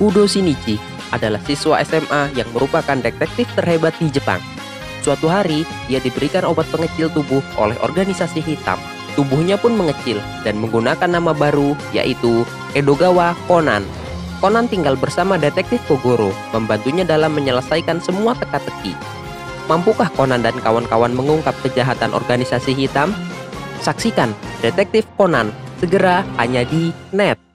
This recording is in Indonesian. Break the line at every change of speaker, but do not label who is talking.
Kudo Shinichi adalah siswa SMA yang merupakan detektif terhebat di Jepang. Suatu hari, ia diberikan obat pengecil tubuh oleh organisasi hitam. Tubuhnya pun mengecil dan menggunakan nama baru yaitu Edogawa Conan. Conan tinggal bersama detektif Kogoro, membantunya dalam menyelesaikan semua teka-teki. Mampukah Conan dan kawan-kawan mengungkap kejahatan organisasi hitam? Saksikan Detektif Conan segera hanya di net.